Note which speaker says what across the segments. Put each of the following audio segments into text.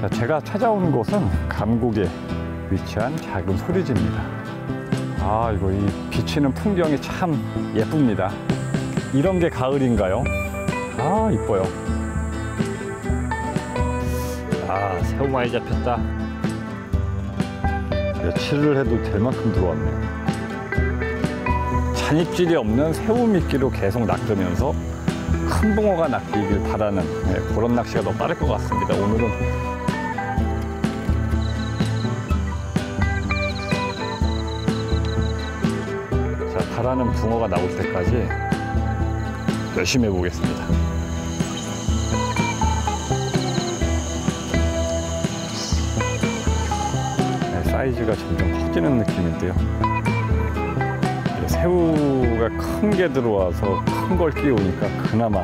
Speaker 1: 자, 제가 찾아온 곳은 감곡에 위치한 작은 소리지입니다. 아, 이거 이 비치는 풍경이 참 예쁩니다. 이런 게 가을인가요? 아, 이뻐요. 아, 새우 많이 잡혔다. 며칠을 해도 될 만큼 들어왔네요. 잔입질이 없는 새우 미끼로 계속 낚으면서 큰 붕어가 낚이길 바라는 네, 그런 낚시가 더 빠를 것 같습니다. 오늘은 자 바라는 붕어가 나올 때까지 열심히 해보겠습니다. 네, 사이즈가 점점 커지는 느낌인데요. 네, 새우가 큰 게 들어와서 큰 걸 끼우니까 그나마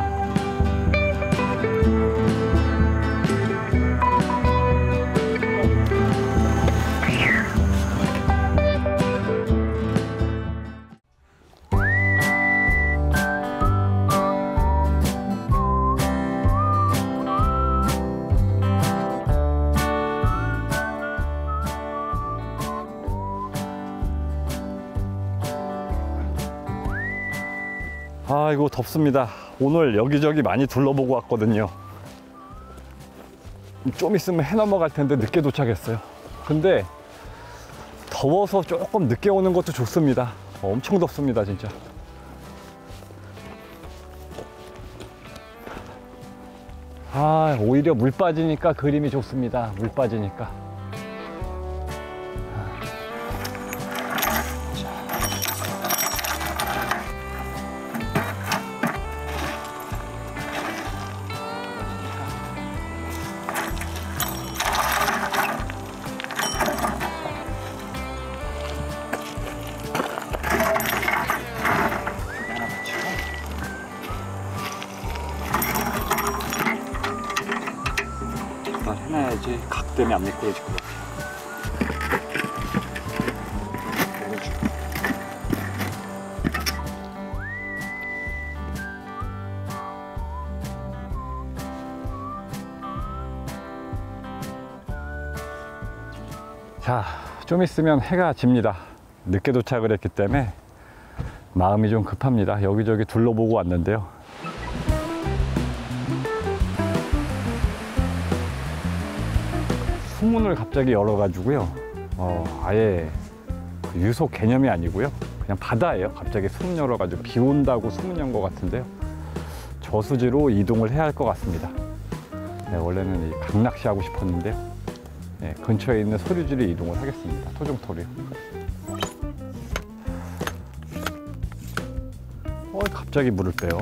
Speaker 1: 아이고 덥습니다. 오늘 여기저기 많이 둘러보고 왔거든요. 좀 있으면 해 넘어갈 텐데 늦게 도착했어요. 근데 더워서 조금 늦게 오는 것도 좋습니다. 엄청 덥습니다, 진짜. 아, 오히려 물 빠지니까 그림이 좋습니다. 물 빠지니까. 안 미끄러질 것 같아요 자, 좀 있으면 해가 집니다. 늦게 도착을 했기 때문에 마음이 좀 급합니다. 여기저기 둘러보고 왔는데요. 수문을 갑자기 열어가지고요. 어, 아예 그 유속 개념이 아니고요. 그냥 바다예요. 갑자기 수문 열어가지고 비 온다고 수문 연것 같은데요. 저수지로 이동을 해야 할 것 같습니다. 네, 원래는 이 강낚시 하고 싶었는데요. 네, 근처에 있는 소류지로 이동을 하겠습니다. 토종토리요. 어, 갑자기 물을 빼요.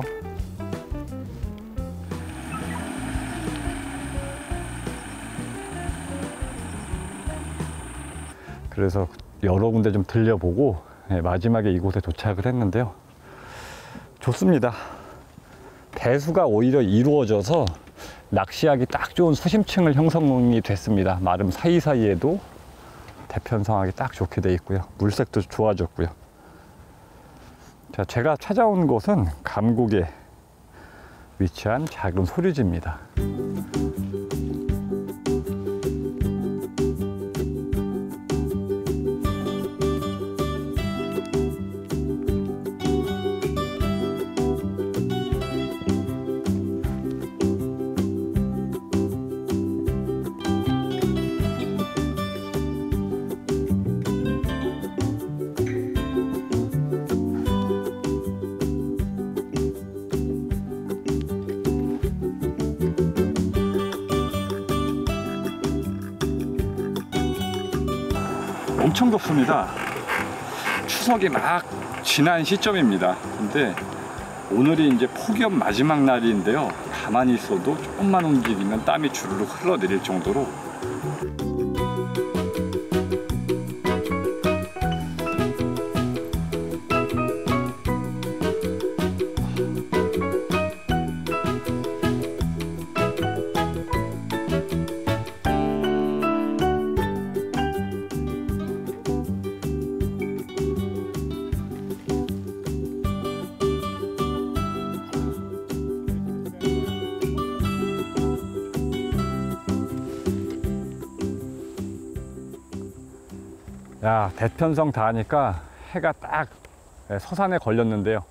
Speaker 1: 그래서 여러 군데 좀 들려보고 네, 마지막에 이곳에 도착을 했는데요. 좋습니다. 배수가 오히려 이루어져서 낚시하기 딱 좋은 수심층을 형성이 됐습니다. 마름 사이사이에도 대편성하기 딱 좋게 돼 있고요. 물색도 좋아졌고요. 자, 제가 찾아온 곳은 감곡에 위치한 작은 소류지입니다. 덥습니다. 추석이 막 지난 시점입니다. 근데 오늘이 이제 폭염 마지막 날인데요. 가만히 있어도 조금만 움직이면 땀이 주르륵 흘러내릴 정도로 야, 대편성 다 하니까 해가 딱 예, 서산에 걸렸는데요.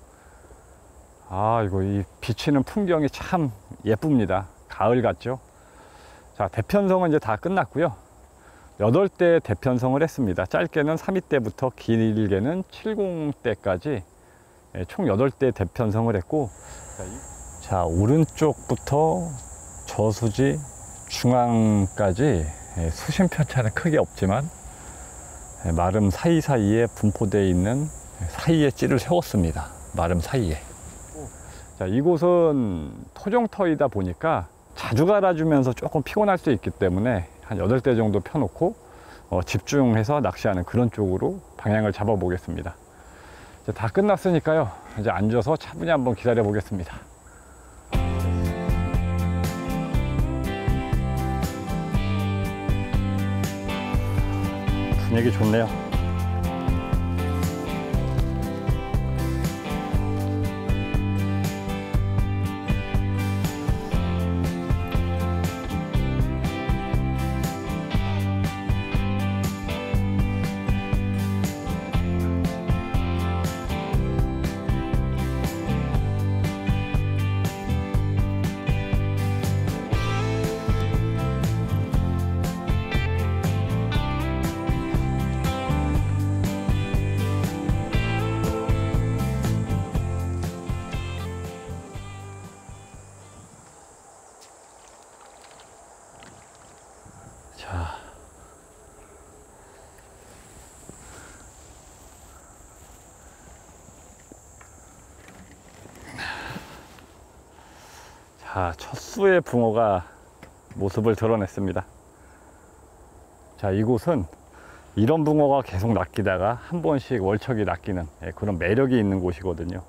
Speaker 1: 아, 이거 이 비치는 풍경이 참 예쁩니다. 가을 같죠? 자, 대편성은 이제 다 끝났고요. 여덟 대 대편성을 했습니다. 짧게는 3위대부터 길게는 70대까지 예, 총 여덟 대 대편성을 했고 자, 오른쪽부터 저수지 중앙까지 예, 수심 편차는 크게 없지만 예, 마름 사이사이에 분포되어 있는 사이에 찌를 세웠습니다. 마름 사이에. 자, 이곳은 토종터이다 보니까 자주 갈아주면서 조금 피곤할 수 있기 때문에 한 8대 정도 펴놓고 어, 집중해서 낚시하는 그런 쪽으로 방향을 잡아 보겠습니다. 다 끝났으니까요. 이제 앉아서 차분히 한번 기다려 보겠습니다. 분위기 좋네요. 자, 첫 수의 붕어가 모습을 드러냈습니다. 자, 이곳은 이런 붕어가 계속 낚이다가 한 번씩 월척이 낚이는 예, 그런 매력이 있는 곳이거든요.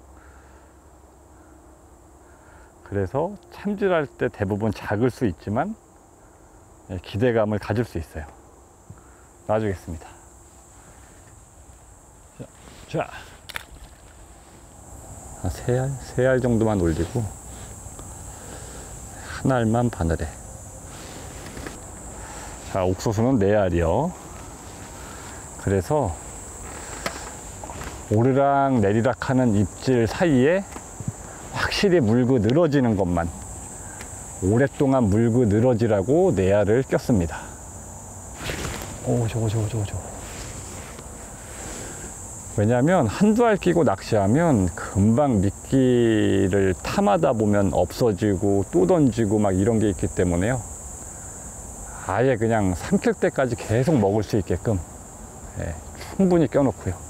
Speaker 1: 그래서 참질할 때 대부분 작을 수 있지만 예, 기대감을 가질 수 있어요. 놔주겠습니다. 자, 자. 한세 알, 세알 정도만 올리고 한 알만 바늘에. 자, 옥수수는 네 알이요. 그래서 오르락 내리락 하는 입질 사이에 확실히 물고 늘어지는 것만 오랫동안 물고 늘어지라고 내야를 꼈습니다. 오, 저거, 저거, 저거, 저거. 왜냐하면 한두 알 끼고 낚시하면 금방 미끼를 탐하다 보면 없어지고 또 던지고 막 이런 게 있기 때문에요. 아예 그냥 삼킬 때까지 계속 먹을 수 있게끔 예, 충분히 껴놓고요.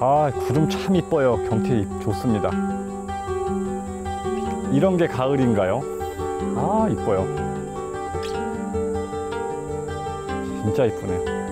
Speaker 1: 아, 구름 참 이뻐요. 경치 좋습니다. 이런 게 가을인가요? 아, 이뻐요. 진짜 이쁘네요.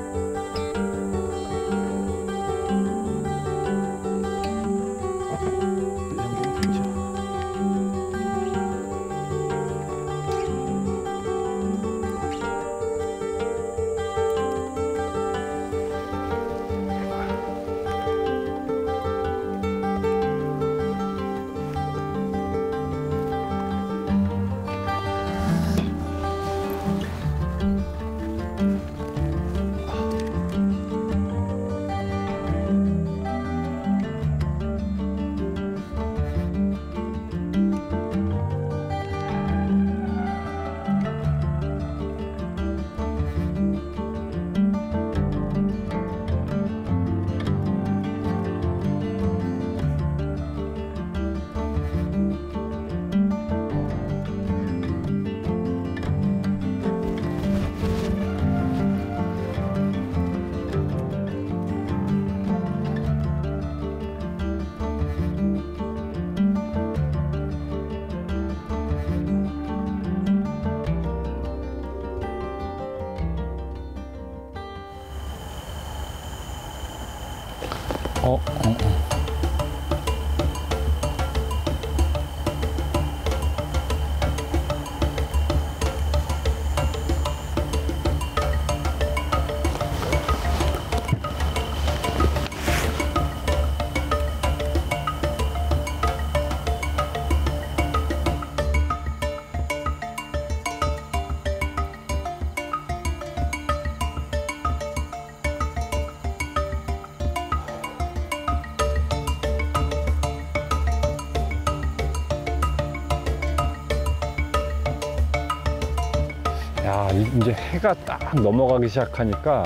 Speaker 1: 이- 이제 해가 딱 넘어가기 시작하니까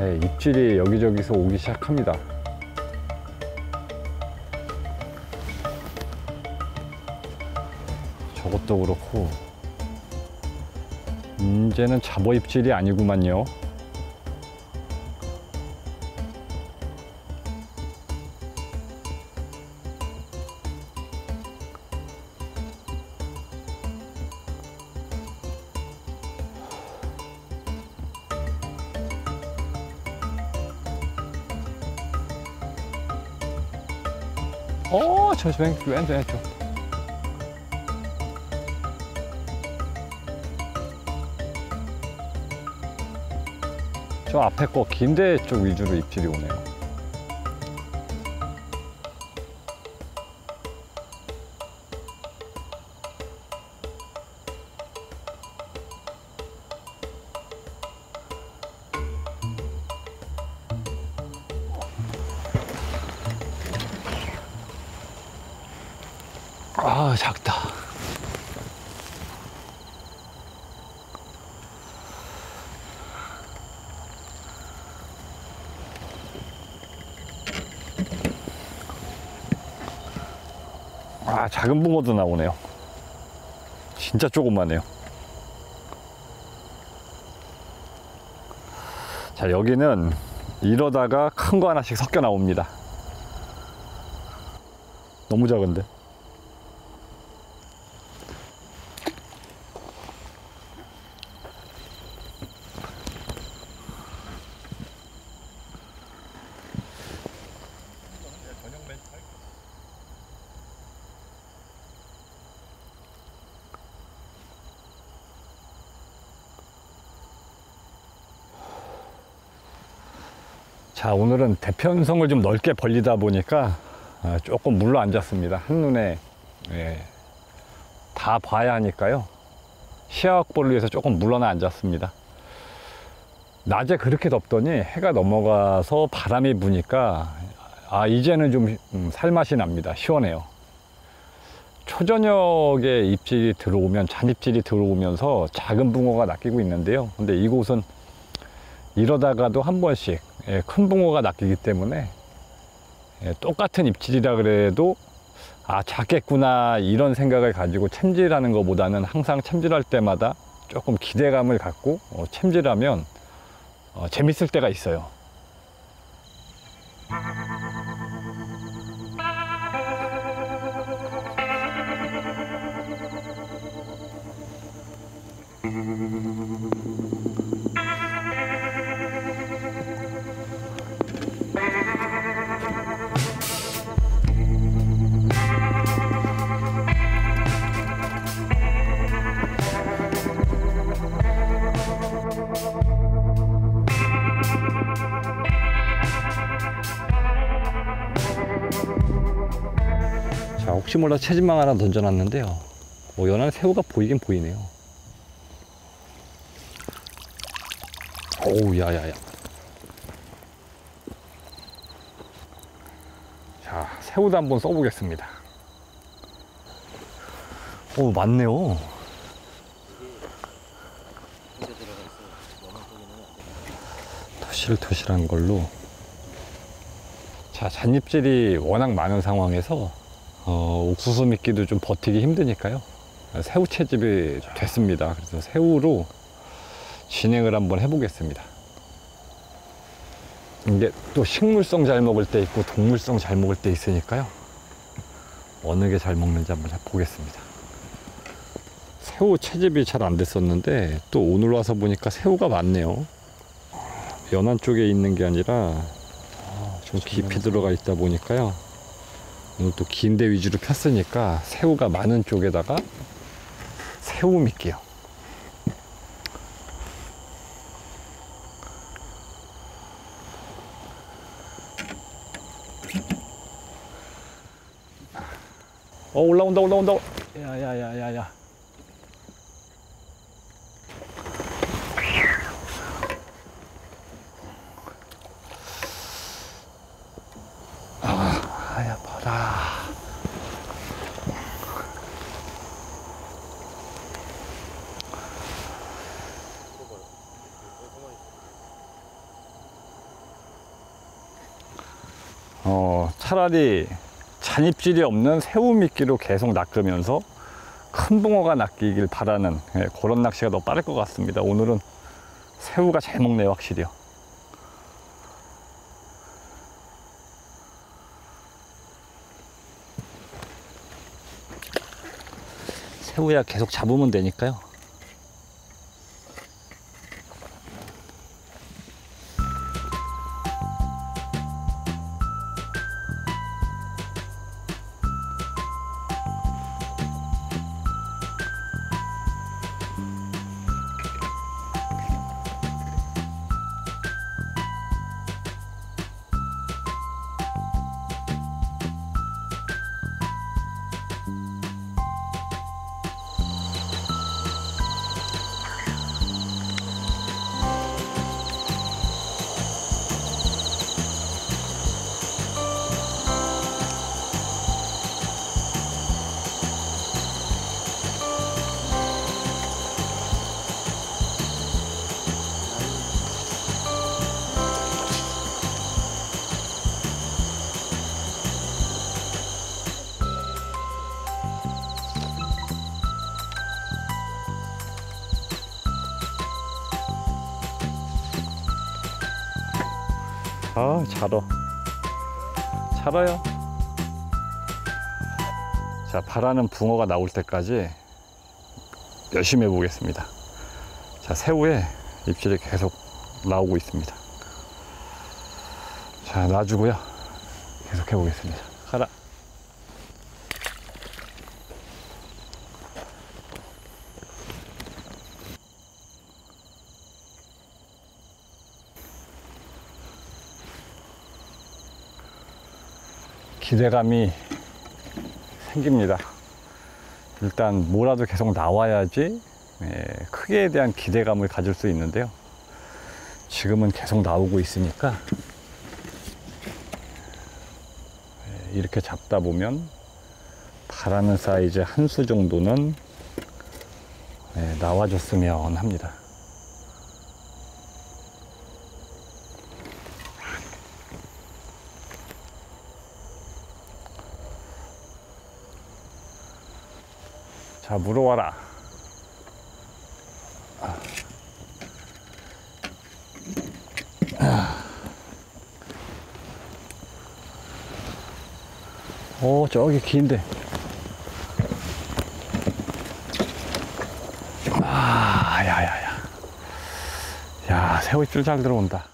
Speaker 1: 예, 입질이 여기저기서 오기 시작합니다. 저것도 그렇고 이제는 잡어 입질이 아니구만요. 어, 저 왼쪽, 왼쪽. 저 앞에 거 긴대 쪽 위주로 입질이 오네요. 붕어도 나오네요. 진짜 조그마네요. 자, 여기는 이러다가 큰 거 하나씩 섞여 나옵니다. 너무 작은데? 자, 오늘은 대편성을 좀 넓게 벌리다 보니까 아, 조금 물러 앉았습니다. 한눈에 예, 다 봐야 하니까요. 시야 확보를 위해서 조금 물러나 앉았습니다. 낮에 그렇게 덥더니 해가 넘어가서 바람이 부니까 아, 이제는 좀 음, 살맛이 납니다. 시원해요. 초저녁에 입질이 들어오면, 잔입질이 들어오면서 작은 붕어가 낚이고 있는데요. 근데 이곳은 이러다가도 한 번씩 예, 큰 붕어가 낚이기 때문에 예, 똑같은 입질이라 그래도 아 작겠구나 이런 생각을 가지고 챔질하는 것보다는 항상 챔질할 때마다 조금 기대감을 갖고 어, 챔질하면 어, 재밌을 때가 있어요. 혹시 몰라 채집망 하나 던져놨는데요. 뭐 연한 새우가 보이긴 보이네요. 오우 야야야. 자 새우도 한번 써보겠습니다. 오 많네요. 토실토실한 걸로. 자 잔입질이 워낙 많은 상황에서 어, 옥수수 미끼도 좀 버티기 힘드니까요. 새우 채집이 됐습니다. 그래서 새우로 진행을 한번 해보겠습니다. 이게 또 식물성 잘 먹을 때 있고 동물성 잘 먹을 때 있으니까요. 어느 게 잘 먹는지 한번 보겠습니다. 새우 채집이 잘 안 됐었는데 또 오늘 와서 보니까 새우가 많네요. 연안 쪽에 있는 게 아니라 좀 깊이 들어가 있다 보니까요. 오늘 또 긴대 위주로 폈으니까 새우가 많은 쪽에다가 새우 미끼요. 어 올라온다 올라온다. 야야야야야. 차라리 잔입질이 없는 새우 미끼로 계속 낚으면서 큰 붕어가 낚이길 바라는 예, 그런 낚시가 더 빠를 것 같습니다. 오늘은 새우가 잘 먹네요, 확실히요. 새우야 계속 잡으면 되니까요. 아, 잘 어. 잘 어요. 자, 바라는 붕어가 나올 때까지 열심히 해보겠습니다. 자, 새우에 입질이 계속 나오고 있습니다. 자, 놔주고요. 계속 해보겠습니다. 가라. 기대감이 생깁니다. 일단 뭐라도 계속 나와야지 예, 크기에 대한 기대감을 가질 수 있는데요. 지금은 계속 나오고 있으니까 예, 이렇게 잡다 보면 바라는 사이즈 한 수 정도는 예, 나와줬으면 합니다. 자, 물어와라. 오, 저기 긴데. 아, 야, 야, 야. 야, 새우 입질 잘 들어온다.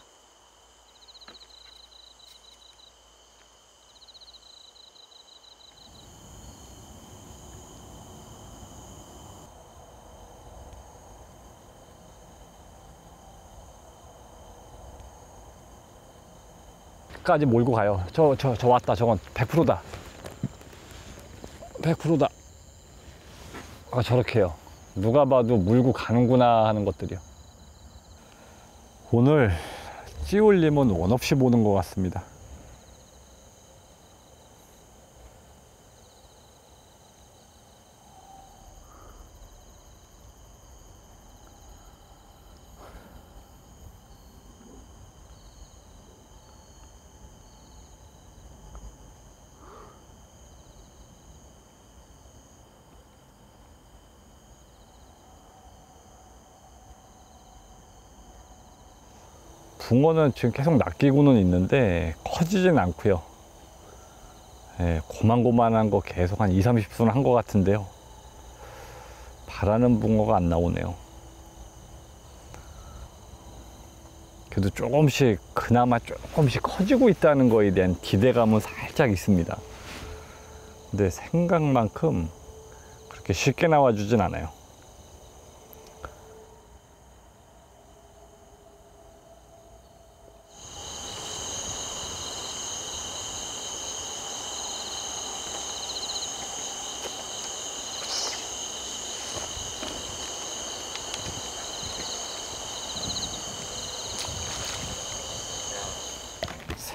Speaker 1: 까지 몰고 가요. 저, 저, 저 왔다. 저건 100%다. 100%다. 아, 저렇게요. 누가 봐도 물고 가는구나 하는 것들이요. 오늘 찌올림은 원 없이 보는 것 같습니다. 붕어는 지금 계속 낚이고는 있는데 커지진 않고요. 예, 고만고만한 거 계속 한 2, 30수는 한것 같은데요. 바라는 붕어가 안 나오네요. 그래도 조금씩 그나마 조금씩 커지고 있다는 거에 대한 기대감은 살짝 있습니다. 근데 생각만큼 그렇게 쉽게 나와주진 않아요.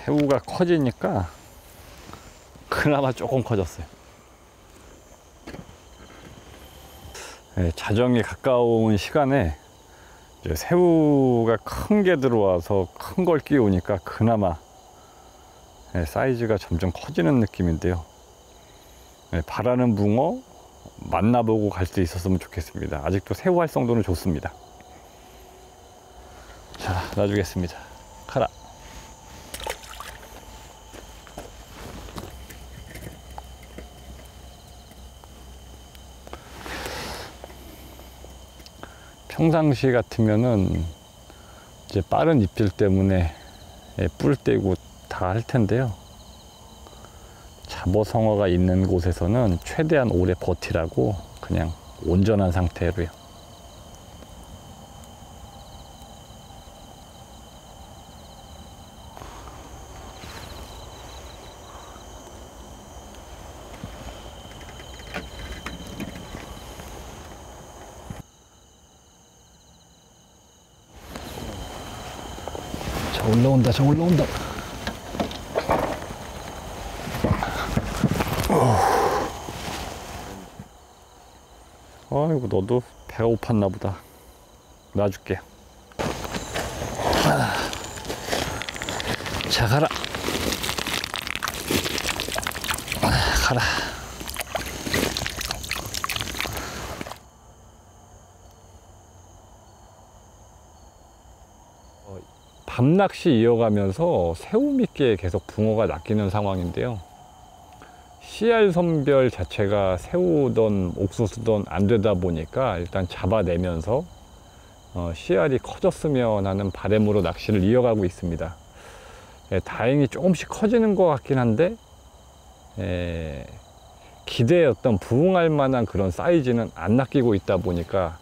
Speaker 1: 새우가 커지니까 그나마 조금 커졌어요. 네, 자정이 가까운 시간에 새우가 큰 게 들어와서 큰 걸 끼우니까 그나마 네, 사이즈가 점점 커지는 느낌인데요. 네, 바라는 붕어 만나보고 갈 수 있었으면 좋겠습니다. 아직도 새우 활성도는 좋습니다. 자, 놔주겠습니다. 가라. 평상시 같으면은 이제 빠른 입질 때문에 예, 뿔 떼고 다 할 텐데요. 잡어성어가 있는 곳에서는 최대한 오래 버티라고 그냥 온전한 상태로요.
Speaker 2: 저 올라온다, 저 올라온다.
Speaker 1: 아이고 너도 배가 고팠나 보다. 놔줄게.
Speaker 2: 자, 가라. 아, 가라.
Speaker 1: 밤낚시 이어가면서 새우 미끼에 계속 붕어가 낚이는 상황인데요. 씨알 선별 자체가 새우든 옥수수든 안 되다 보니까 일단 잡아내면서 어, 씨알이 커졌으면 하는 바램으로 낚시를 이어가고 있습니다. 예, 다행히 조금씩 커지는 것 같긴 한데 예, 기대했던 부응할 만한 그런 사이즈는 안 낚이고 있다 보니까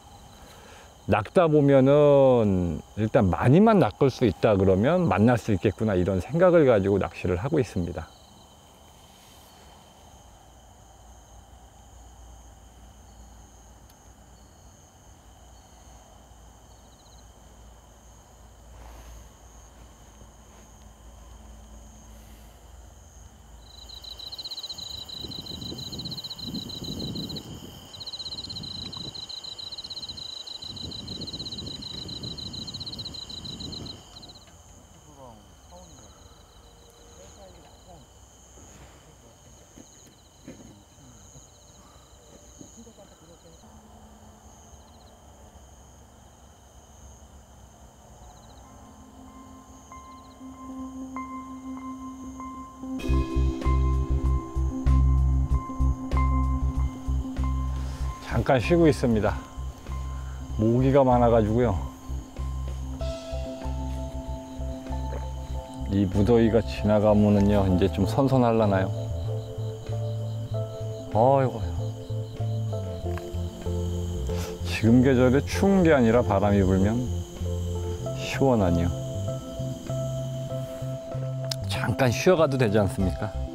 Speaker 1: 낚다 보면은 일단 많이만 낚을 수 있다 그러면 만날 수 있겠구나 이런 생각을 가지고 낚시를 하고 있습니다. 잠깐 쉬고 있습니다. 모기가 많아 가지고요. 이 무더위가 지나가면은요, 이제 좀 선선할라나요? 아이고. 지금 계절에 추운 게 아니라 바람이 불면 시원하니요. 잠깐 쉬어가도 되지 않습니까?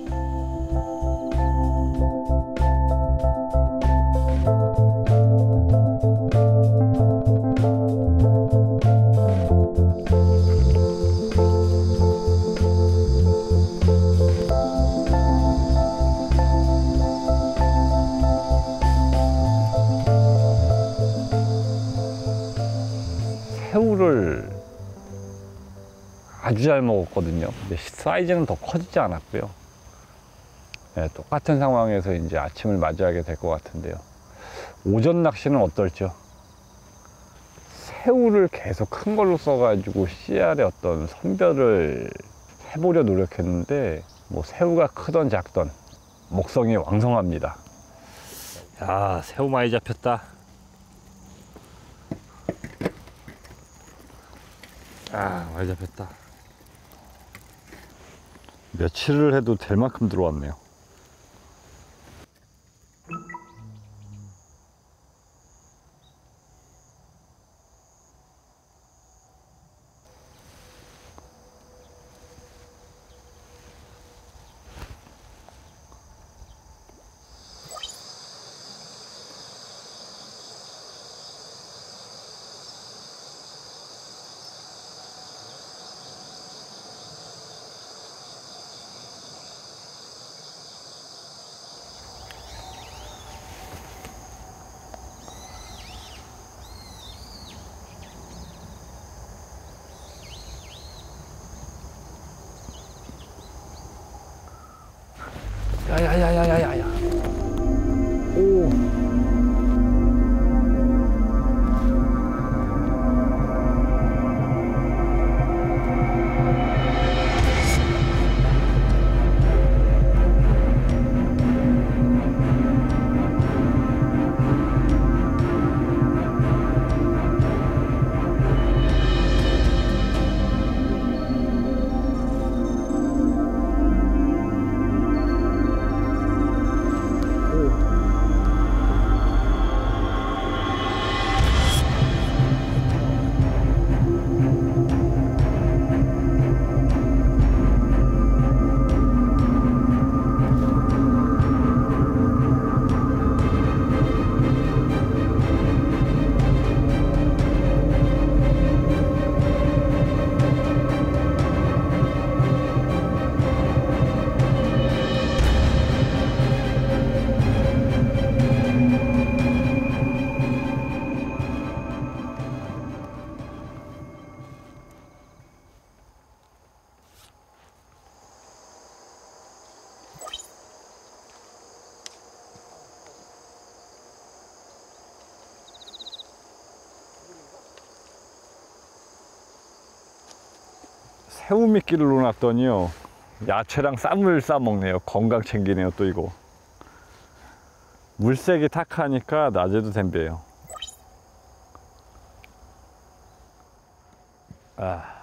Speaker 1: 새우를 아주 잘 먹었거든요. 사이즈는 더 커지지 않았고요. 네, 똑같은 상황에서 이제 아침을 맞이하게 될 것 같은데요. 오전 낚시는 어떨죠? 새우를 계속 큰 걸로 써가지고 씨알의 어떤 선별을 해보려 노력했는데 뭐 새우가 크던 작던 목성이 왕성합니다. 야 새우 많이 잡혔다. 아, 많이 잡혔다. 며칠을 해도 될 만큼 들어왔네요. 야야야야야야 새우 미끼를 놓았더니요 야채랑 쌈을 싸 먹네요. 건강 챙기네요 또 이거. 물색이 탁하니까 낮에도 댐벼요. 아.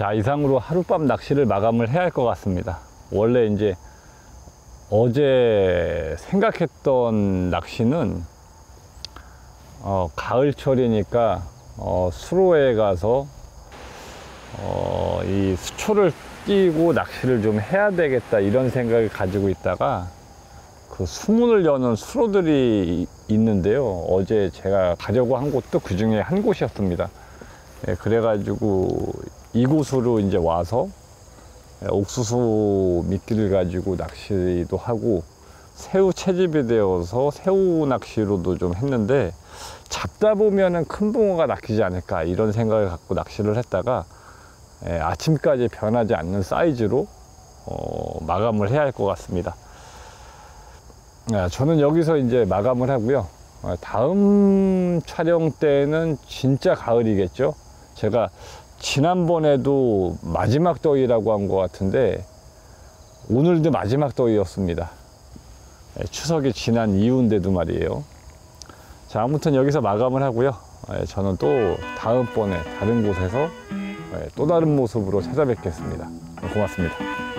Speaker 1: 자 이상으로 하룻밤 낚시를 마감을 해야 할 것 같습니다. 원래 이제 어제 생각했던 낚시는 어, 가을철이니까 어, 수로에 가서 어, 이 수초를 끼고 낚시를 좀 해야 되겠다 이런 생각을 가지고 있다가 그 수문을 여는 수로들이 이- 있는데요. 어제 제가 가려고 한 곳도 그 중에 한 곳이었습니다. 예, 그래가지고 이곳으로 이제 와서 예, 옥수수 미끼를 가지고 낚시도 하고 새우 채집이 되어서 새우 낚시로도 좀 했는데 잡다 보면은 큰 붕어가 낚이지 않을까 이런 생각을 갖고 낚시를 했다가 예, 아침까지 변하지 않는 사이즈로 어, 마감을 해야 할 것 같습니다. 아, 저는 여기서 이제 마감을 하고요. 아, 다음 촬영 때는 진짜 가을이겠죠. 제가 지난번에도 마지막 더위라고 한 것 같은데 오늘도 마지막 더위였습니다. 예, 추석이 지난 이후인데도 말이에요. 자, 아무튼 여기서 마감을 하고요. 예, 저는 또 다음번에 다른 곳에서 예, 또 다른 모습으로 찾아뵙겠습니다. 고맙습니다.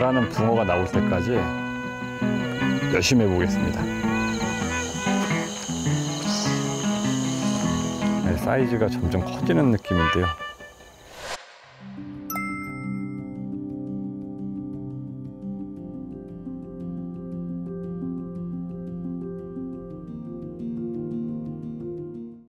Speaker 1: 자, 바라는 붕어가 나올 때까지 열심히 해보겠습니다. 네, 사이즈가 점점 커지는 느낌인데요.